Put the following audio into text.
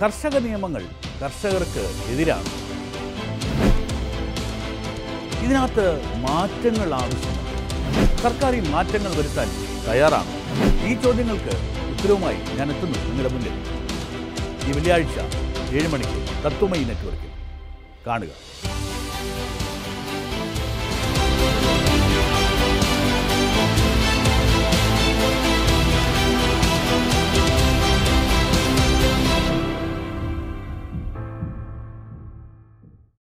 കർഷക നിയമങ്ങൾ കർഷകർക്ക് എതിരാണ്. ഇതിനകത്ത് മാറ്റങ്ങൾ ആവശ്യമാണ്. സർക്കാർ ഈ മാറ്റങ്ങൾ വരുത്താൻ തയ്യാറാണ്. ഈ ചോദ്യങ്ങൾക്ക് ഉത്തരവുമായി ഞാൻ എത്തുന്നു നിങ്ങളുടെ മുന്നിൽ. ഈ വെള്ളിയാഴ്ച ഏഴ് മണിക്ക് തത്വമയി നെറ്റ്വർക്കിൽ കാണുക.